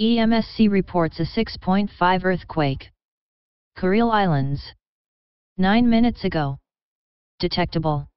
EMSC reports a 6.5 earthquake. Kuril Islands. 9 minutes ago. Detectable.